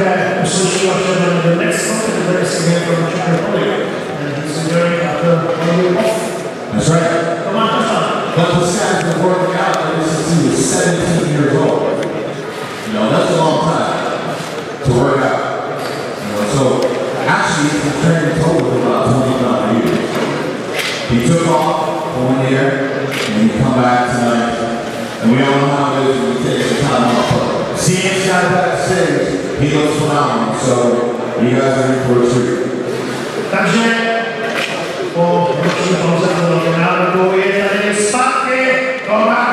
that associate chairman the next month, very senior from the Czech Republic. And he's enjoying after one year off. That's right. Come on, come on. But the sad is the he was 17 years old. You know, that's a long time to work out. You know, so actually, the training total about 25 years. He took off one year, and he come back tonight. And we all know how it is when we take the time off. See, it's not that serious. He knows phenomenon, so you guys are in for a treat. Takže po roční pauze do národu je tady zpátky Tomáš.